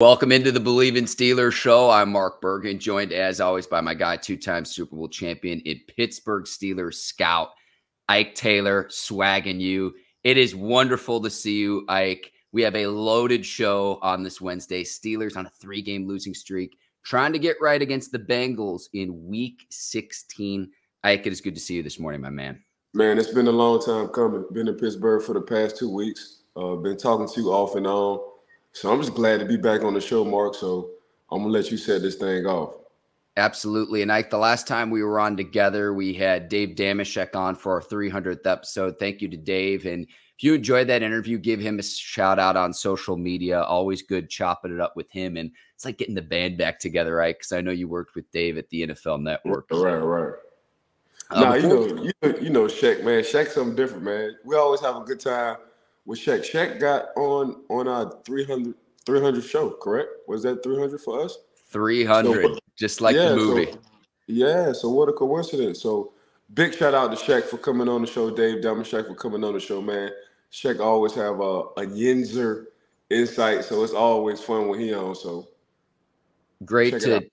Welcome into the Bleav in Steelers show. I'm Mark Bergin, joined as always by my guy, two time Super Bowl champion in Pittsburgh Steelers scout, Ike Taylor, swagging you. It is wonderful to see you, Ike. We have a loaded show on this Wednesday. Steelers on a three game losing streak, trying to get right against the Bengals in week 16. Ike, it is good to see you this morning, my man. Man, it's been a long time coming. Been in Pittsburgh for the past two weeks. Uh, been talking to you off and on so I'm just glad to be back on the show, Mark. So I'm gonna let you set this thing off. Absolutely. And Ike, the last time we were on together, we had Dave Dameshek on for our 300th episode. Thank you to Dave. And if you enjoyed that interview, give him a shout out on social media. Always good chopping it up with him. And it's like getting the band back together, right? Because I know you worked with Dave at the NFL Network. Right, right. Uh, nah, you know, you know, you know, Shaq, man. Shaq's something different, man. We always have a good time with Shaq. Shaq got on on our 300, 300 show, correct? Was that 300 for us? 300, so, just like yeah, the movie. So, yeah, so what a coincidence. So big shout out to Shaq for coming on the show, Dave Shaq for coming on the show, man. Shaq always have a, a Yinzer insight, so it's always fun when he on. So great to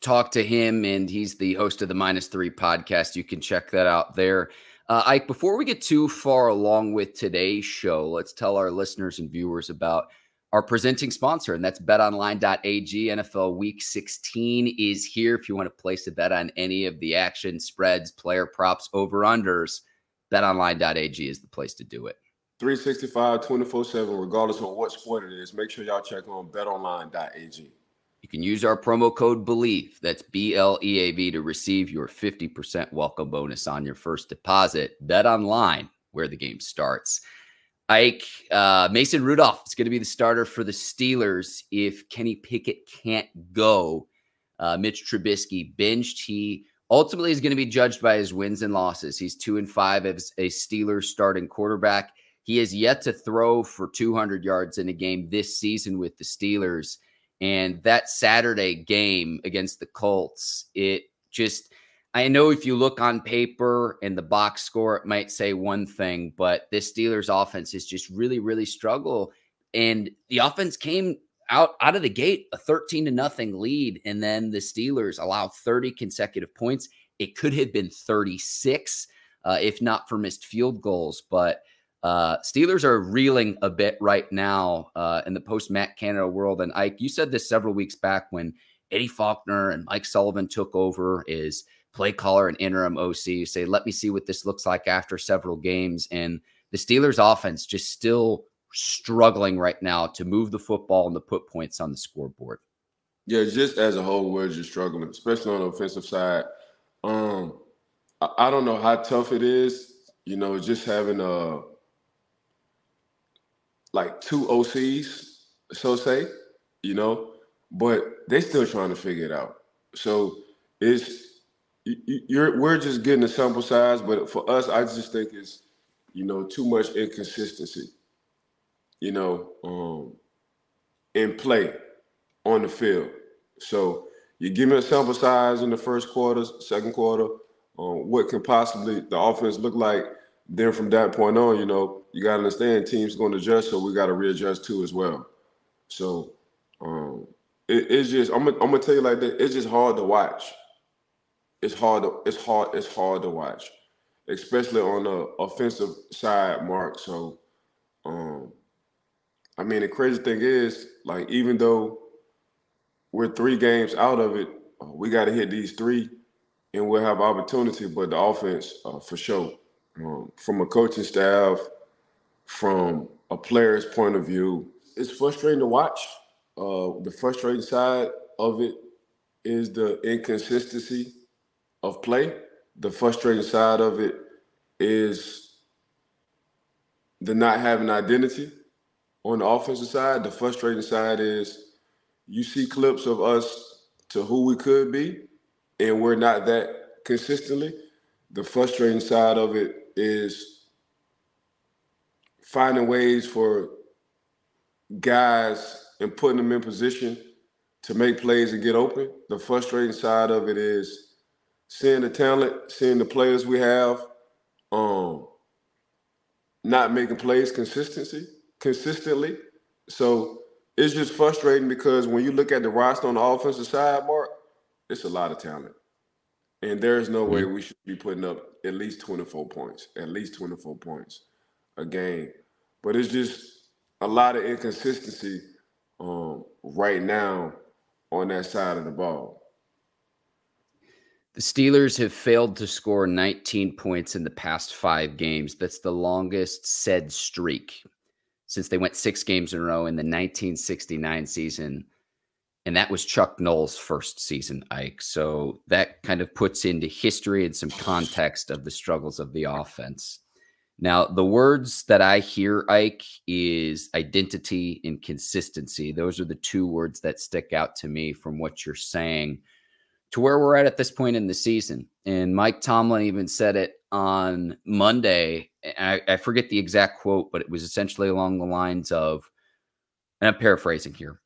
talk to him, and he's the host of the Minus Three podcast. You can check that out there. Uh, Ike, before we get too far along with today's show, let's tell our listeners and viewers about our presenting sponsor, and that's betonline.ag. NFL Week 16 is here. If you want to place a bet on any of the action, spreads, player props, over unders, betonline.ag is the place to do it. 365, 24 7, regardless of what sport it is. Make sure y'all check on betonline.ag. You can use our promo code BLEAV, that's B L E A V, to receive your 50% welcome bonus on your first deposit. Bet online where the game starts. Ike, uh, Mason Rudolph is going to be the starter for the Steelers if Kenny Pickett can't go. Uh, Mitch Trubisky benched. He ultimately is going to be judged by his wins and losses. He's two and five as a Steelers starting quarterback. He has yet to throw for 200 yards in a game this season with the Steelers. And that Saturday game against the Colts, it just, I know if you look on paper and the box score, it might say one thing, but this Steelers offense is just really, really struggle. And the offense came out out of the gate a 13 to nothing lead and then the steelers allow 30 consecutive points it could have been 36 uh, if not for missed field goals but uh, Steelers are reeling a bit right now uh, in the post Matt Canada world. And Ike, you said this several weeks back when Eddie Faulkner and Mike Sullivan took over as play caller and interim OC. You say, let me see what this looks like after several games. And the Steelers offense just still struggling right now to move the football and to put points on the scoreboard. Yeah, just as a whole, we're just struggling, especially on the offensive side. Um, I, I don't know how tough it is, you know, just having a like two OCs, so say, you know, but they still trying to figure it out. So it's you're we're just getting a sample size, but for us, I just think it's you know too much inconsistency, you know, um, in play on the field. So you give me a sample size in the first quarter, second quarter, um, what can possibly the offense look like then from that point on, you know, you got to understand teams going to adjust, so we got to readjust too as well. So um, it, it's just I'm gonna, I'm gonna tell you like that. It's just hard to watch. It's hard. To, it's hard. It's hard to watch, especially on the offensive side, Mark. So, um, I mean, the crazy thing is, like, even though we're three games out of it, uh, we got to hit these three, and we'll have opportunity. But the offense, uh, for sure um, from a coaching staff, from a player's point of view, it's frustrating to watch. Uh, the frustrating side of it is the inconsistency of play. The frustrating side of it is the not having identity on the offensive side. The frustrating side is you see clips of us to who we could be, and we're not that consistently. The frustrating side of it is finding ways for guys and putting them in position to make plays and get open. The frustrating side of it is seeing the talent, seeing the players we have, um, not making plays consistency consistently. So it's just frustrating because when you look at the roster on the offensive side, Mark, it's a lot of talent. And there's no way mm-hmm. we should be putting up at least 24 points, at least 24 points a game. But it's just a lot of inconsistency um, right now on that side of the ball. The Steelers have failed to score 19 points in the past five games. That's the longest said streak since they went six games in a row in the 1969 season. And that was Chuck Noll's first season, Ike. So that kind of puts into history and some context of the struggles of the offense. Now, the words that I hear, Ike, is identity and consistency. Those are the two words that stick out to me from what you're saying to where we're at at this point in the season. And Mike Tomlin even said it on Monday. I, I, forget the exact quote, but it was essentially along the lines of, and I'm paraphrasing here.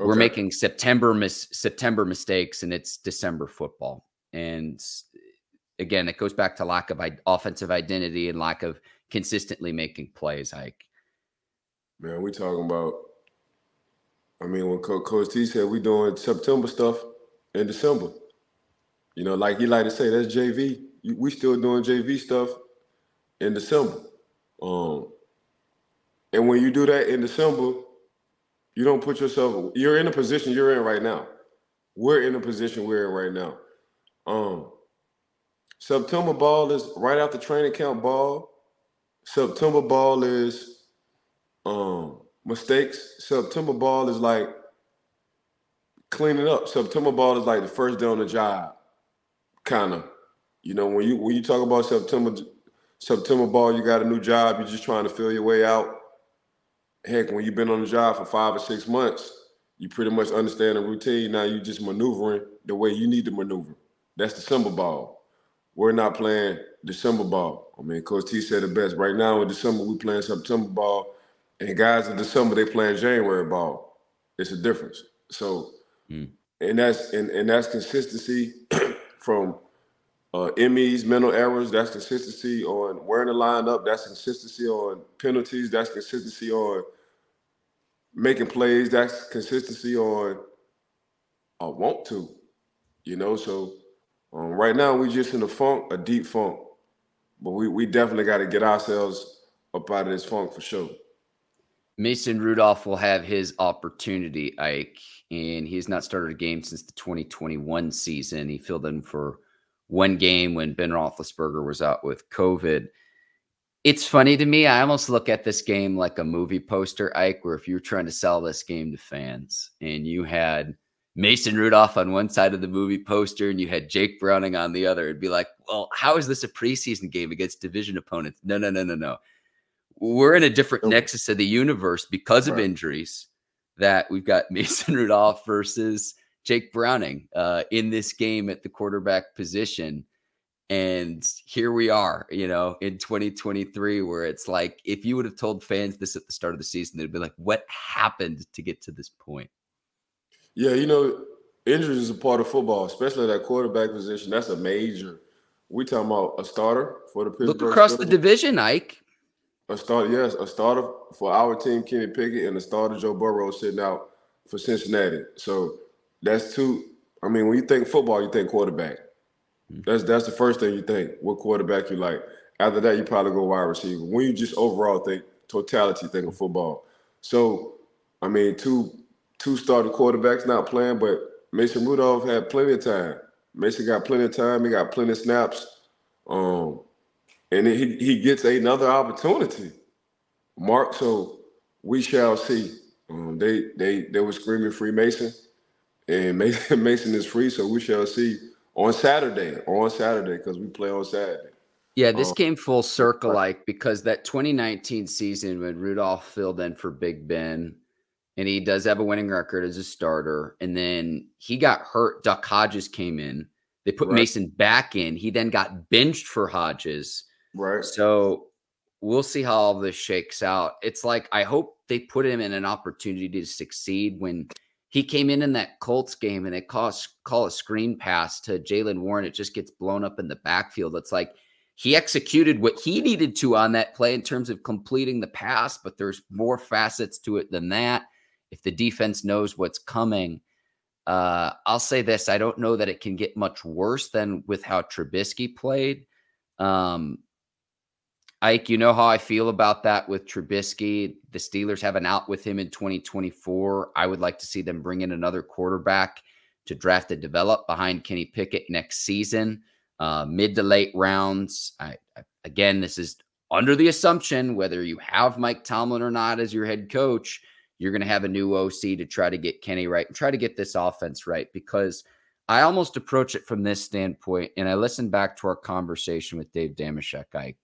Okay. We're making September mis- September mistakes, and it's December football. And again, it goes back to lack of I- offensive identity and lack of consistently making plays. Like, man, we talking about. I mean, when Coach T said we doing September stuff, in December. You know, like he like to say, that's JV. We still doing JV stuff in December. Um, and when you do that in December, you don't put yourself. You're in a position you're in right now. We're in a position we're in right now. Um, September ball is right after training camp ball. September ball is um, mistakes. September ball is like cleaning up. September ball is like the first day on the job, kind of. You know, when you when you talk about September September ball, you got a new job. You're just trying to fill your way out. Heck, when you've been on the job for five or six months, you pretty much understand the routine. Now you just maneuvering the way you need to maneuver. That's December ball. We're not playing December ball. I mean, Coach T said it best. Right now in December, we playing September ball, and guys in December they playing January ball. It's a difference. So Mm. And that's and, and that's consistency from uh, MEs, mental errors. That's consistency on wearing the line up. That's consistency on penalties. That's consistency on making plays. That's consistency on I want to, you know. So um, right now we're just in a funk, a deep funk, but we we definitely got to get ourselves up out of this funk for sure. Mason Rudolph will have his opportunity, Ike, and he has not started a game since the 2021 season. He filled in for one game when Ben Roethlisberger was out with COVID. It's funny to me. I almost look at this game like a movie poster, Ike, where if you were trying to sell this game to fans and you had Mason Rudolph on one side of the movie poster and you had Jake Browning on the other, it'd be like, well, how is this a preseason game against division opponents? No, no, no, no, no we're in a different nexus of the universe because of right. injuries that we've got Mason Rudolph versus Jake Browning uh, in this game at the quarterback position. And here we are, you know, in 2023, where it's like if you would have told fans this at the start of the season, they'd be like, what happened to get to this point? Yeah, you know, injuries is a part of football, especially that quarterback position. That's a major. We talking about a starter for the Pittsburgh Look across the division, Ike a start, yes, a starter for our team, Kenny Pickett, and a starter, Joe Burrow, sitting out for Cincinnati. So that's two. I mean, when you think football, you think quarterback. Mm-hmm. That's that's the first thing you think. What quarterback you like? After that, you probably go wide receiver. When you just overall think totality, think of football. So, I mean, two two starter quarterbacks not playing, but Mason Rudolph had plenty of time. Mason got plenty of time. He got plenty of snaps. Um, and he he gets another opportunity. Mark, so we shall see. Um, they they they were screaming Freemason, and Mason, Mason is free, so we shall see on Saturday. On Saturday, because we play on Saturday. Yeah, this um, came full circle, like because that 2019 season when Rudolph filled in for Big Ben, and he does have a winning record as a starter, and then he got hurt. Duck Hodges came in. They put right. Mason back in. He then got benched for Hodges Right. So we'll see how all this shakes out. It's like I hope they put him in an opportunity to succeed when he came in in that Colts game and they call, call a screen pass to Jaylen Warren. It just gets blown up in the backfield. It's like he executed what he needed to on that play in terms of completing the pass, but there's more facets to it than that. if the defense knows what's coming, uh, I'll say this: I don't know that it can get much worse than with how Trubisky played. Um, Ike, you know how I feel about that with Trubisky. The Steelers have an out with him in 2024. I would like to see them bring in another quarterback to draft and develop behind Kenny Pickett next season, uh, mid to late rounds. I, I, again, this is under the assumption whether you have Mike Tomlin or not as your head coach, you're going to have a new OC to try to get Kenny right and try to get this offense right. Because I almost approach it from this standpoint, and I listened back to our conversation with Dave Dameshek. I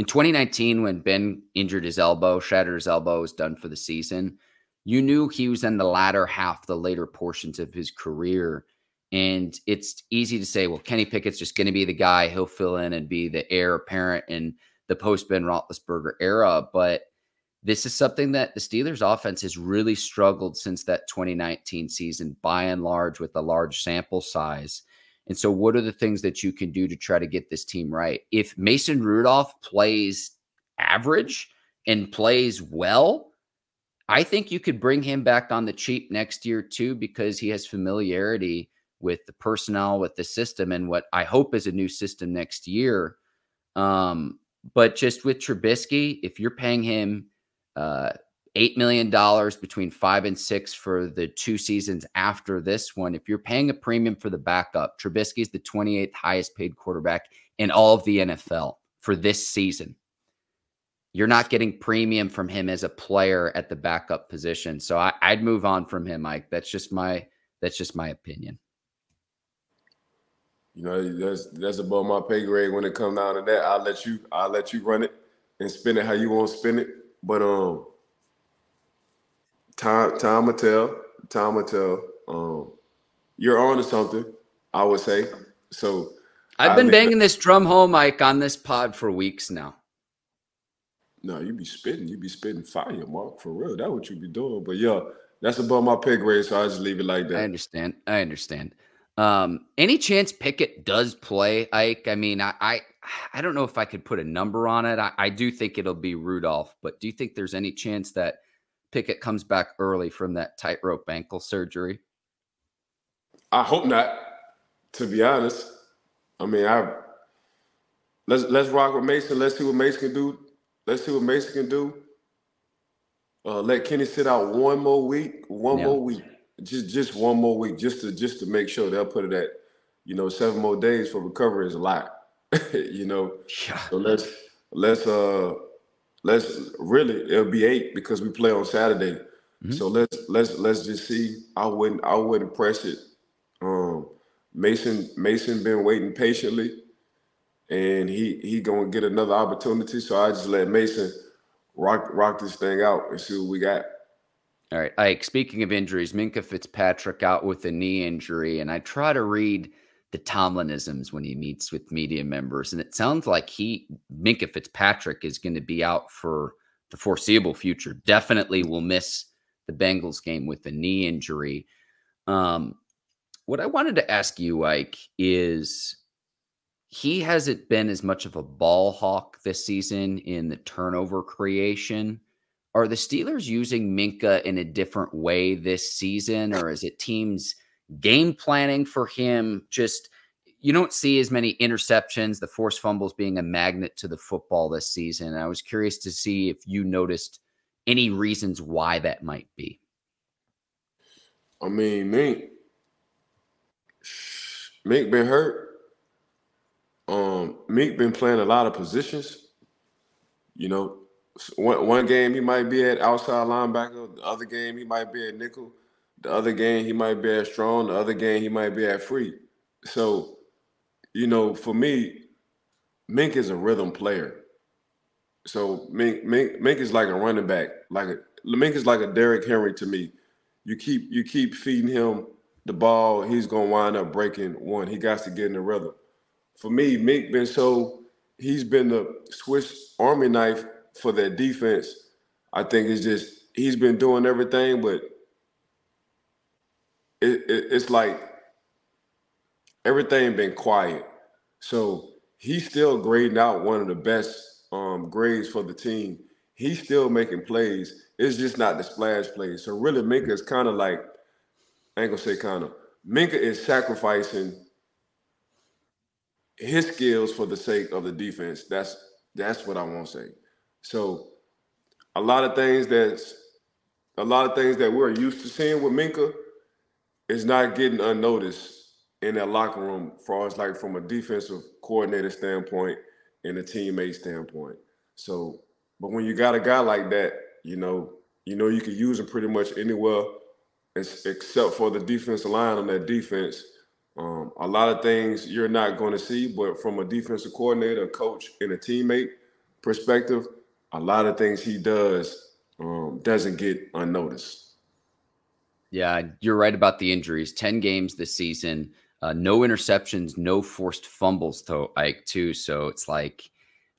in 2019, when Ben injured his elbow, shattered his elbow, was done for the season, you knew he was in the latter half, the later portions of his career. And it's easy to say, well, Kenny Pickett's just going to be the guy. He'll fill in and be the heir apparent in the post Ben Roethlisberger era. But this is something that the Steelers offense has really struggled since that 2019 season, by and large, with a large sample size. And so, what are the things that you can do to try to get this team right? If Mason Rudolph plays average and plays well, I think you could bring him back on the cheap next year too, because he has familiarity with the personnel, with the system, and what I hope is a new system next year. Um, but just with Trubisky, if you're paying him uh, eight million dollars between five and six for the two seasons after this one, if you're paying a premium for the backup, Trubisky is the 28th highest paid quarterback in all of the NFL for this season you're not getting premium from him as a player at the backup position. So I, would move on from him, Mike. That's just my that's just my opinion. You know, that's that's above my pay grade when it comes down to that. I'll let you I'll let you run it and spin it how you want to spin it. But um time time will tell. Time will tell. Um you're on to something, I would say. So I've been banging this drum home, Mike, on this pod for weeks now. No, you be spitting, you be spitting fire, Mark, for real. That's what you be doing. But yeah, that's above my pay grade, so I just leave it like that. I understand. I understand. Um, any chance Pickett does play, Ike? I mean, I, I, I don't know if I could put a number on it. I, I do think it'll be Rudolph, but do you think there's any chance that Pickett comes back early from that tightrope ankle surgery? I hope not. To be honest, I mean, I let's let's rock with Mason. Let's see what Mason can do Let's see what Mason can do. Uh, let Kenny sit out one more week, one yeah. more week, just just one more week, just to just to make sure they'll put it at, you know, seven more days for recovery is a lot, you know. Yeah. So let's let's uh let's really it'll be eight because we play on Saturday. Mm-hmm. So let's let's let's just see. I wouldn't I wouldn't press it. Um, Mason Mason been waiting patiently and he he gonna get another opportunity. So I just let Mason rock rock this thing out and see what we got. All right, Ike. Speaking of injuries, Minkah Fitzpatrick out with a knee injury, and I try to read the Tomlinisms when he meets with media members, and it sounds like he Minkah Fitzpatrick is going to be out for the foreseeable future. Definitely will miss the Bengals game with a knee injury. Um, what I wanted to ask you, Ike, is he hasn't been as much of a ball hawk this season in the turnover creation. Are the Steelers using Minkah in a different way this season, or is it teams game planning for him? Just you don't see as many interceptions, the forced fumbles being a magnet to the football this season. I was curious to see if you noticed any reasons why that might be. I mean, Mink, Mink been hurt um, Meek been playing a lot of positions. You know, one one game he might be at outside linebacker. The other game he might be at nickel. The other game he might be at strong. The other game he might be at free. So, you know, for me, Mink is a rhythm player. So Mink, Mink, Mink is like a running back. Like a Mink is like a Derrick Henry to me. You keep you keep feeding him the ball, he's gonna wind up breaking one. He got to get in the rhythm for me, Mink been so he's been the Swiss Army knife for that defense. I think it's just he's been doing everything, but it, it, it's like everything been quiet. So he's still grading out one of the best um, grades for the team. he's still making plays. It's just not the splash plays. So really, Minkah is kind of like I ain't gonna say kind of. Minkah is sacrificing his skills for the sake of the defense. That's that's what I want to say. So a lot of things that's a lot of things that we're used to seeing with Minkah is not getting unnoticed in that locker room, far as like from a defensive coordinator standpoint and a teammate standpoint. So, but when you got a guy like that, you know, you know you can use him pretty much anywhere except for the defensive line on that defense. Um, a lot of things you're not going to see, but from a defensive coordinator, a coach, and a teammate perspective, a lot of things he does um, doesn't get unnoticed. Yeah, you're right about the injuries. 10 games this season, uh, no interceptions, no forced fumbles, to Ike, too. So it's like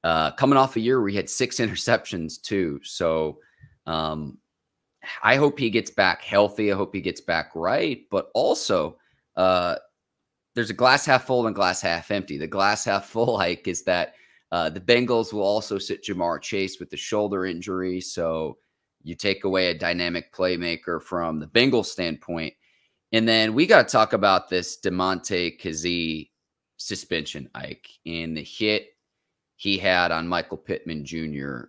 uh, coming off a year where he had six interceptions, too. So um, I hope he gets back healthy. I hope he gets back right. But also, uh, there's a glass half full and glass half empty. The glass half full, like, is that uh, the Bengals will also sit Ja'Marr Chase with the shoulder injury. So you take away a dynamic playmaker from the Bengals standpoint. And then we got to talk about this Damontae Kazee suspension, Ike, and the hit he had on Michael Pittman Jr.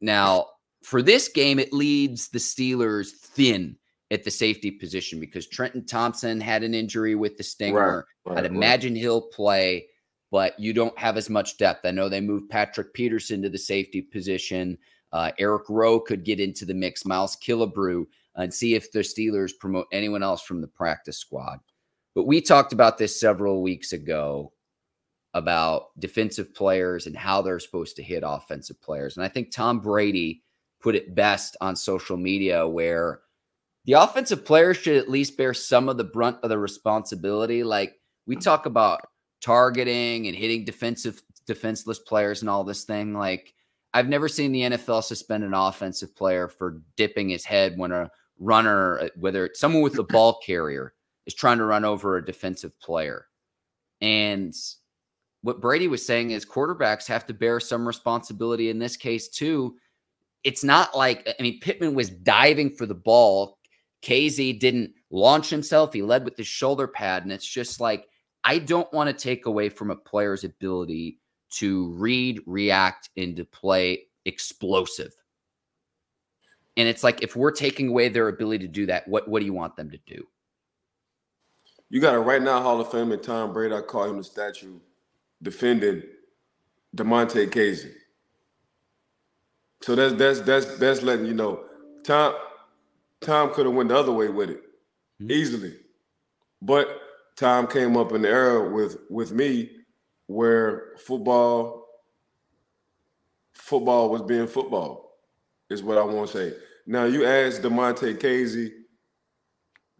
Now, for this game, it leads the Steelers thin at the safety position because Trenton Thompson had an injury with the stinger. Right, right, I'd imagine right. he'll play, but you don't have as much depth. I know they moved Patrick Peterson to the safety position. Uh, Eric Rowe could get into the mix, Miles Killebrew, and see if the Steelers promote anyone else from the practice squad. But we talked about this several weeks ago about defensive players and how they're supposed to hit offensive players. And I think Tom Brady put it best on social media where the offensive players should at least bear some of the brunt of the responsibility. Like we talk about targeting and hitting defensive defenseless players and all this thing. Like I've never seen the NFL suspend an offensive player for dipping his head when a runner, uh, whether it's someone with the ball carrier, is trying to run over a defensive player. And what Brady was saying is quarterbacks have to bear some responsibility in this case too it's not like I mean Pittman was diving for the ball. Kazee didn't launch himself. He led with his shoulder pad, and it's just like I don't want to take away from a player's ability to read, react, and to play explosive. And it's like if we're taking away their ability to do that, what what do you want them to do? You got a right now Hall of Famer Tom Brady. I call him the statue defending Damontae Kazee. So that's that's that's that's letting you know Tom Tom could have went the other way with it mm-hmm. easily, but Tom came up in the era with with me where football football was being football is what I want to say. Now you ask Damontae Kazee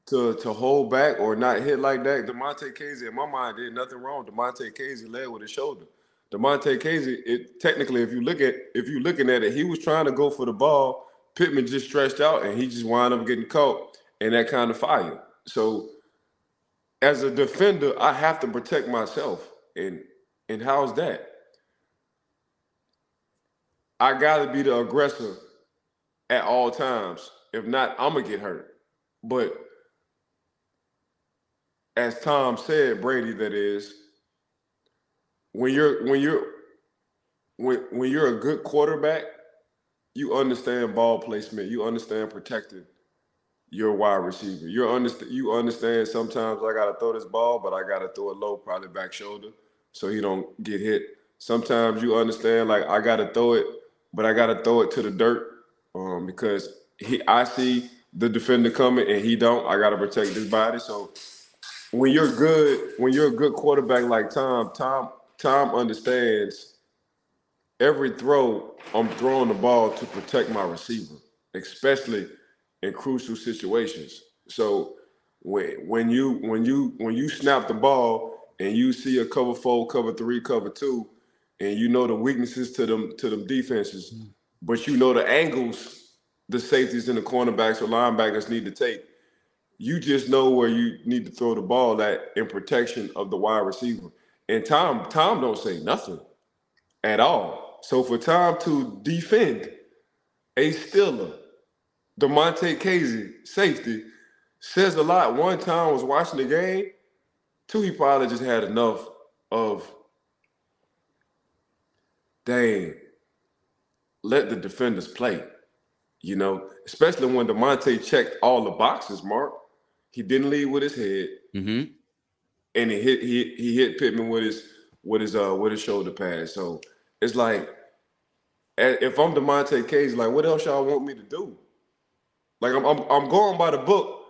to to hold back or not hit like that. Damontae Kazee, in my mind, did nothing wrong. Damontae Kazee led with his shoulder. Damontae Kazee, it technically, if you look at if you're looking at it, he was trying to go for the ball. Pittman just stretched out and he just wound up getting caught and that kind of fire. So as a defender, I have to protect myself. And and how's that? I gotta be the aggressor at all times. If not, I'm gonna get hurt. But as Tom said, Brady, that is, when you're when you're when when you're a good quarterback, you understand ball placement. You understand protecting your wide receiver. You understand you understand sometimes I gotta throw this ball, but I gotta throw it low, probably back shoulder, so he don't get hit. Sometimes you understand like I gotta throw it, but I gotta throw it to the dirt um, because he I see the defender coming and he don't. I gotta protect his body. So when you're good, when you're a good quarterback like Tom, Tom Tom understands every throw, I'm throwing the ball to protect my receiver, especially in crucial situations. So when when you when you when you snap the ball and you see a cover four, cover three, cover two, and you know the weaknesses to them to them defenses, mm-hmm. but you know the angles the safeties and the cornerbacks or linebackers need to take. You just know where you need to throw the ball at in protection of the wide receiver. And Tom, Tom don't say nothing at all. So for Tom to defend a Stiller, Damontae Kazee, safety, says a lot. One time I was watching the game. Two, he probably just had enough of dang, let the defenders play. You know, especially when Damontae checked all the boxes, Mark. He didn't lead with his head. Mm-hmm. And he hit he he hit Pittman with his with his uh with his shoulder pad. So it's like if I'm Damontae Kazee, like what else y'all want me to do? Like I'm I'm, I'm going by the book.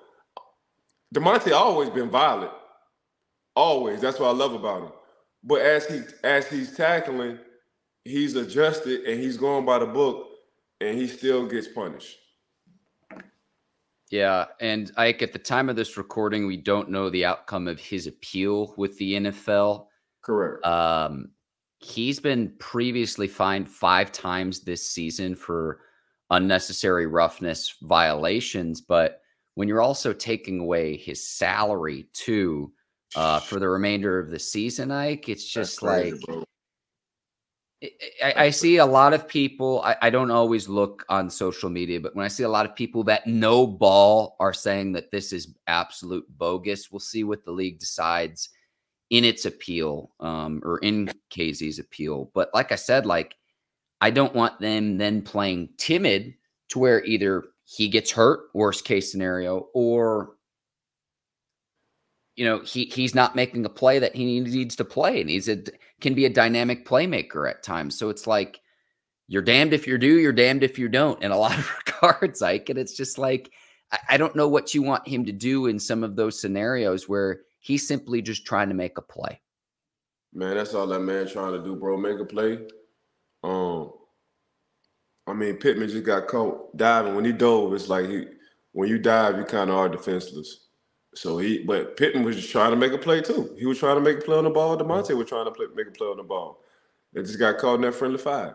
Damontae always been violent. Always. That's what I love about him. But as he as he's tackling, he's adjusted and he's going by the book and he still gets punished. Yeah, and Ike, at the time of this recording, we don't know the outcome of his appeal with the NFL. Correct. Um, he's been previously fined five times this season for unnecessary roughness violations, but when you're also taking away his salary too uh, for the remainder of the season, Ike, it's just crazy, like bro. I, I, see a lot of people. I, I, don't always look on social media, but when I see a lot of people that know ball are saying that this is absolute bogus, we'll see what the league decides in its appeal um, or in Kazee's appeal. But like I said, like I don't want them then playing timid to where either he gets hurt, worst case scenario, or you know he he's not making a play that he needs to play, and he's a can be a dynamic playmaker at times. So it's like you're damned if you do, you're damned if you don't in a lot of regards, Ike. And it's just like I, I don't know what you want him to do in some of those scenarios where he's simply just trying to make a play. Man, that's all that man trying to do, bro. Make a play. Um, I mean, Pittman just got caught diving. When he dove, it's like he when you dive, you kind of are defenseless. So he, but Pittman was just trying to make a play too. He was trying to make a play on the ball. Damontae was trying to play, make a play on the ball. They just got caught in that friendly five.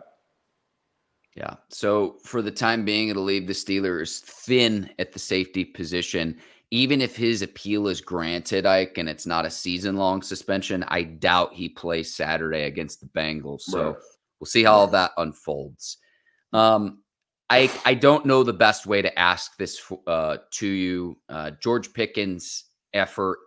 Yeah. So for the time being, it'll leave the Steelers thin at the safety position. Even if his appeal is granted, Ike, and it's not a season long suspension, I doubt he plays Saturday against the Bengals. So right. we'll see how all that unfolds. Um, I I don't know the best way to ask this uh, to you. Uh, George Pickens' effort,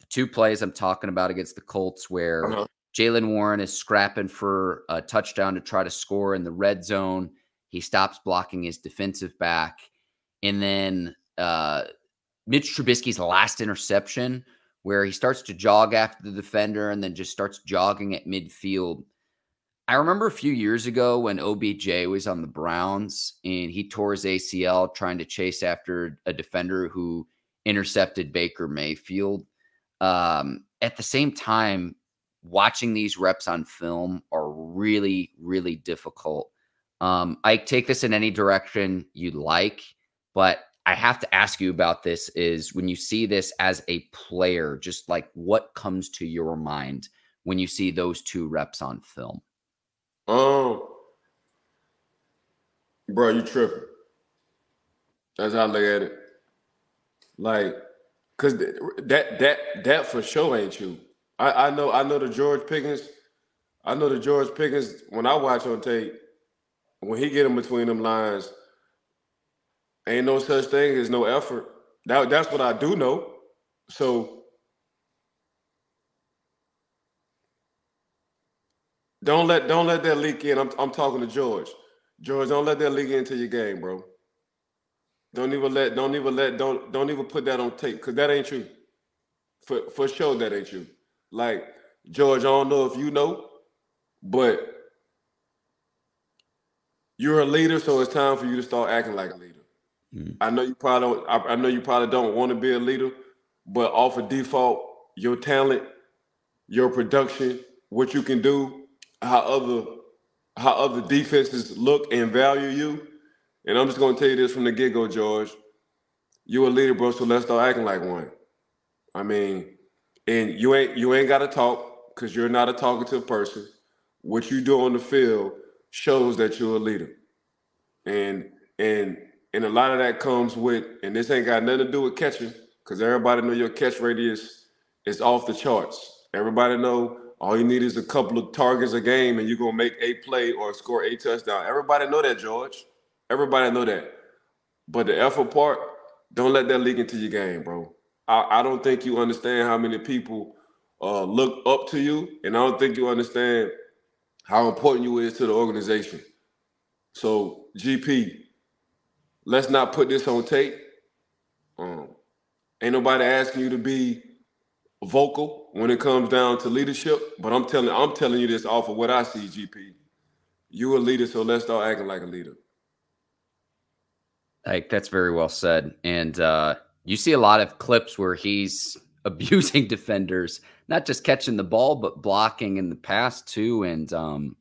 the two plays I'm talking about against the Colts, where uh-huh. Jaylen Warren is scrapping for a touchdown to try to score in the red zone. He stops blocking his defensive back, and then uh, Mitch Trubisky's last interception, where he starts to jog after the defender and then just starts jogging at midfield I remember a few years ago when OBJ was on the Browns and he tore his ACL trying to chase after a defender who intercepted Baker Mayfield. Um, at the same time, watching these reps on film are really, really difficult. Um, I take this in any direction you like, but I have to ask you about this is when you see this as a player, just like what comes to your mind when you see those two reps on film? Um, bro, you tripping? That's how I look at it. Like, cause that that that for sure ain't you. I I know I know the George Pickens. I know the George Pickens. When I watch on tape, when he get in between them lines, ain't no such thing as no effort. That that's what I do know. So Don't let don't let that leak in. I'm I'm talking to George. George, don't let that leak into your game, bro. Don't even let don't even let don't don't even put that on tape because that ain't true. For for sure that ain't true. Like George, I don't know if you know, but you're a leader, so it's time for you to start acting like a leader. Mm. I know you probably don't, I, I know you probably don't want to be a leader, but off of default, your talent, your production, what you can do, how other how other defenses look and value you. And I'm just gonna tell you this from the get-go, George. You're a leader, bro, so let's start acting like one. I mean, and you ain't you ain't gotta talk because you're not a talkative person. What you do on the field shows that you're a leader. And and and a lot of that comes with, and this ain't got nothing to do with catching, because everybody know your catch radius is off the charts. Everybody know all you need is a couple of targets a game, and you're gonna make a play or score a touchdown. Everybody know that, George. Everybody know that. But the effort part, don't let that leak into your game, bro. I, I don't think you understand how many people uh, look up to you, and I don't think you understand how important you is to the organization. So, GP, let's not put this on tape. Um, ain't nobody asking you to be vocal when it comes down to leadership, but I'm telling I'm telling you this off of what I see, GP. You a leader, so let's start acting like a leader. Like that's very well said. And uh, you see a lot of clips where he's abusing defenders, not just catching the ball, but blocking in the past too. And um,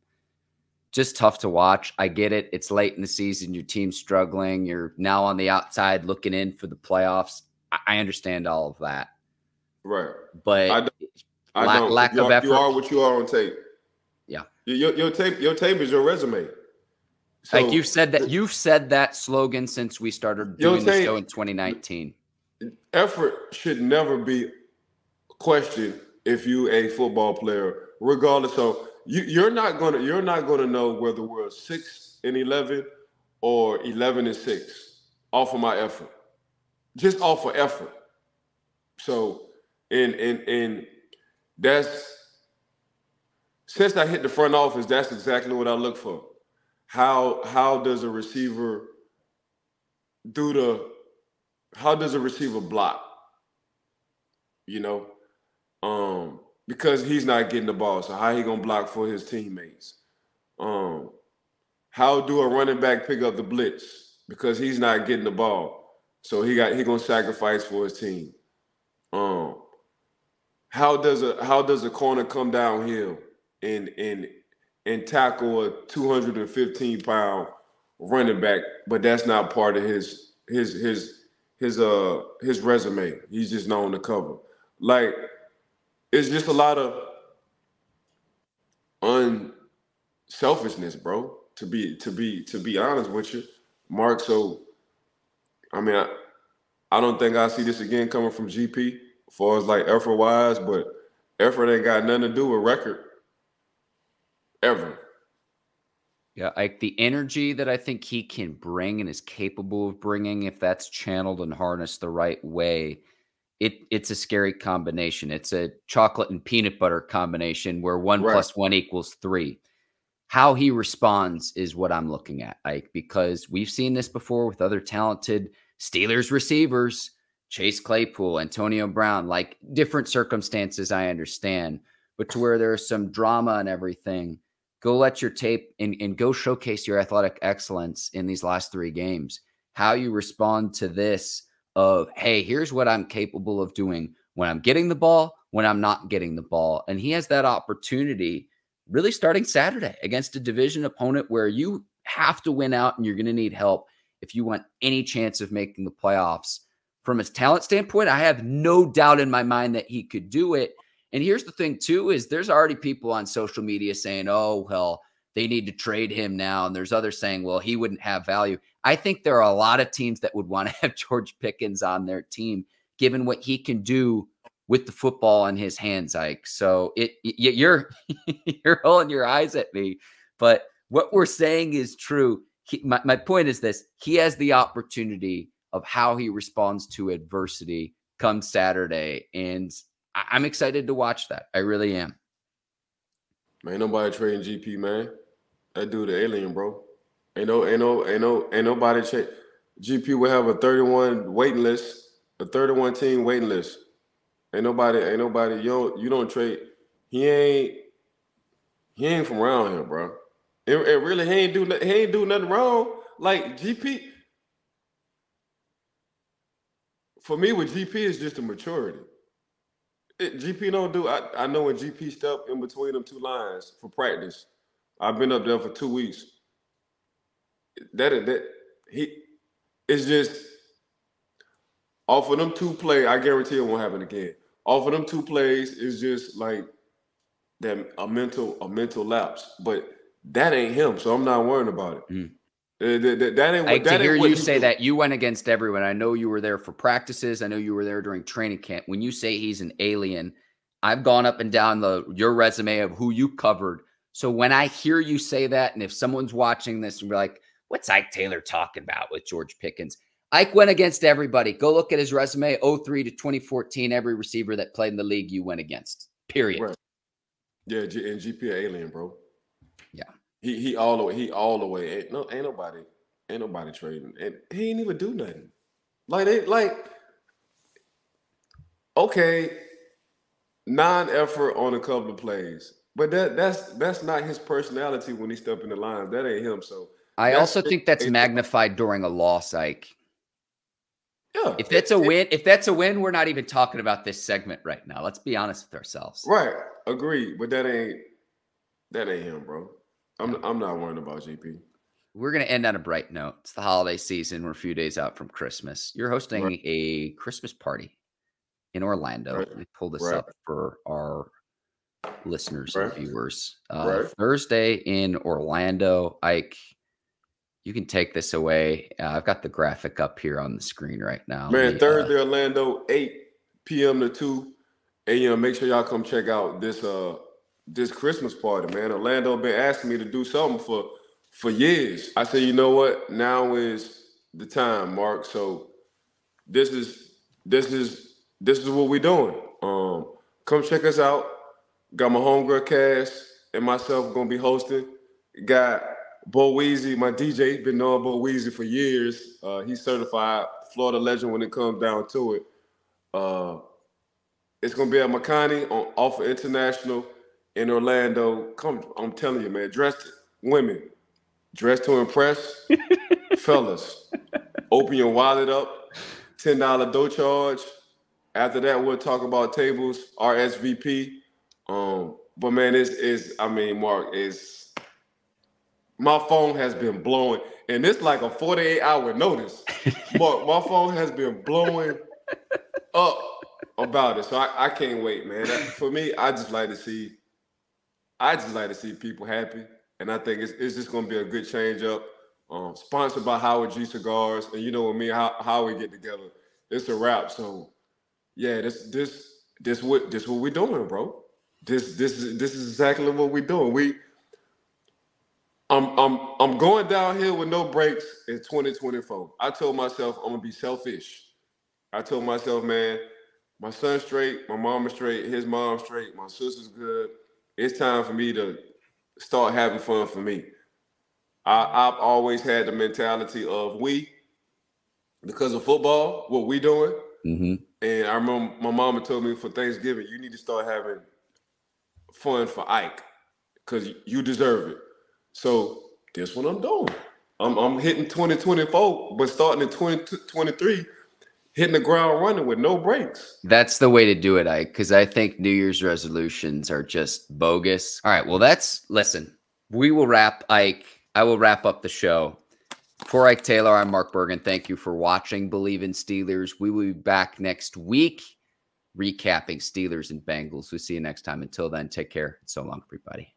just tough to watch. I get it. It's late in the season. Your team's struggling. You're now on the outside looking in for the playoffs. I, understand all of that. Right. But I don't, I lack, don't. lack of effort. You are what you are on tape. Yeah. Your, your tape, your tape is your resume. So, like you've said that you've said that slogan since we started doing the show in 2019. Effort should never be questioned if you a football player, regardless of you, you're not gonna you're not gonna know whether we're six and eleven or eleven and six off of my effort. Just off of effort. So and and and that's since I hit the front office, that's exactly what I look for how how does a receiver do the how does a receiver block? You know, um, because he's not getting the ball, so how he gonna block for his teammates? Um, how do a running back pick up the blitz because he's not getting the ball, so he got he gonna sacrifice for his team? How does a how does a corner come downhill and and and tackle a 215 pound running back, but that's not part of his his his his uh his resume. He's just known to cover. Like it's just a lot of unselfishness, bro. To be to be to be honest with you, Mark. So I mean, I, I don't think I see this again coming from GP far as like effort wise, but effort ain't got nothing to do with record ever. Yeah, like the energy that I think he can bring and is capable of bringing, if that's channeled and harnessed the right way, it it's a scary combination. It's a chocolate and peanut butter combination where one right. plus one equals three. How he responds is what I'm looking at, Ike, because we've seen this before with other talented Steelers receivers, Chase Claypool, Antonio Brown, like different circumstances, I understand, but to where there's some drama and everything go let your tape and, and go showcase your athletic excellence in these last three games. How you respond to this of, hey, here's what I'm capable of doing when I'm getting the ball, when I'm not getting the ball. And he has that opportunity really starting Saturday against a division opponent where you have to win out and you're going to need help if you want any chance of making the playoffs. From his talent standpoint, I have no doubt in my mind that he could do it. And here's the thing, too, is there's already people on social media saying, oh, well, they need to trade him now. And there's others saying, well, he wouldn't have value. I think there are a lot of teams that would want to have George Pickens on their team, given what he can do with the football in his hands, Ike. So it you're you're rolling your eyes at me, but what we're saying is true. He, my, my point is this: he has the opportunity of how he responds to adversity come Saturday, and I- am excited to watch that. I really am. Man, nobody trading GP, man. That dude, the alien, bro. Ain't no, ain't no, ain't no, ain't nobody check. GP will have a 31 waiting list, a 31 team waiting list. Ain't nobody, ain't nobody. You you don't trade. He ain't, he ain't from around here, bro. It, it really, he ain't do, he ain't do nothing wrong. Like GP, for me, with GP is just a maturity. GP don't do. I, I know when GP step in between them two lines for practice. I've been up there for two weeks. That that he it's just off of them two plays. I guarantee it won't happen again. Off of them two plays is just like that a mental a mental lapse. But that ain't him, so I'm not worrying about it. Mm. Uh, that, that, ain't. What, that to hear you say that you went against everyone. I know you were there for practices. I know you were there during training camp. When you say he's an alien, I've gone up and down the your resume of who you covered. So when I hear you say that, and if someone's watching this and be like, What's Ike Taylor talking about with George Pickens? Ike went against everybody. Go look at his resume 03 to 2014. Every receiver that played in the league, you went against. Period. Right. Yeah, and GP alien, bro. He he all the way, he all the way. Ain't no ain't nobody, ain't nobody trading. And he ain't even do nothing. Like they like okay, non-effort on a couple of plays. But that that's that's not his personality when he step in the line. That ain't him. So I also think that's magnified during a loss, Ike. Yeah. If that's a win, if that's a win, we're not even talking about this segment right now. Let's be honest with ourselves. Right. Agreed. But that ain't that ain't him, bro. I'm I'm not worrying about GP. We're gonna end on a bright note. It's the holiday season. We're a few days out from Christmas. You're hosting right. a Christmas party in Orlando. Right. We pull this right. up for our listeners and viewers. Uh, Thursday in Orlando. Ike, you can take this away. Uh, I've got the graphic up here on the screen right now. Man, the, Thursday, uh, Orlando, 8 p.m. to 2 a.m. Make sure y'all come check out this uh this Christmas party, man. Orlando been asking me to do something for for years. I said, you know what? Now is the time, Mark. So this is this is this is what we're doing. Um, come check us out. Got my homegirl Cass and myself gonna be hosting. Got Bo Weezy, my DJ, been knowing Bo Weezy for years. Uh, he's certified Florida legend when it comes down to it. Uh, it's gonna be at Makani on Offer International in Orlando. Come, I'm telling you, man, dressed women, dressed to impress, fellas. Open your wallet up, ten dollar dough charge. After that, we'll talk about tables, RSVP. Um, but man, it's is I mean, Mark is my phone has been blowing, and it's like a 48 hour notice. but my phone has been blowing up about it. So I, I can't wait, man. for me, I just like to see, I just like to see people happy. And I think it's, it's just gonna be a good change up. Um, sponsored by Howard G Cigars. And you know what me, how, how we get together. It's a wrap. So yeah, this this this what this what we're doing, bro. This this is this is exactly what we're doing. We I'm I'm I'm going downhill with no brakes in 2024. I told myself I'm gonna be selfish. I told myself, man, my son's straight, my mom is straight, his mom's straight, my sister's good. It's time for me to start having fun for me. I, I've always had the mentality of we, because of football, what we doing. Mm-hmm. And I remember my mama told me for Thanksgiving, you need to start having fun for Ike because you deserve it. So this what I'm doing. I'm, I'm hitting 2024, but starting in 2023, hitting the ground running with no brakes. That's the way to do it, Ike, because I think New Year's resolutions are just bogus. All right. Well, that's listen, we will wrap Ike. I will wrap up the show. For Ike Taylor, I'm Mark Bergin. Thank you for watching Bleav in Steelers. We will be back next week recapping Steelers and Bengals. We'll see you next time. Until then, take care. So long, everybody.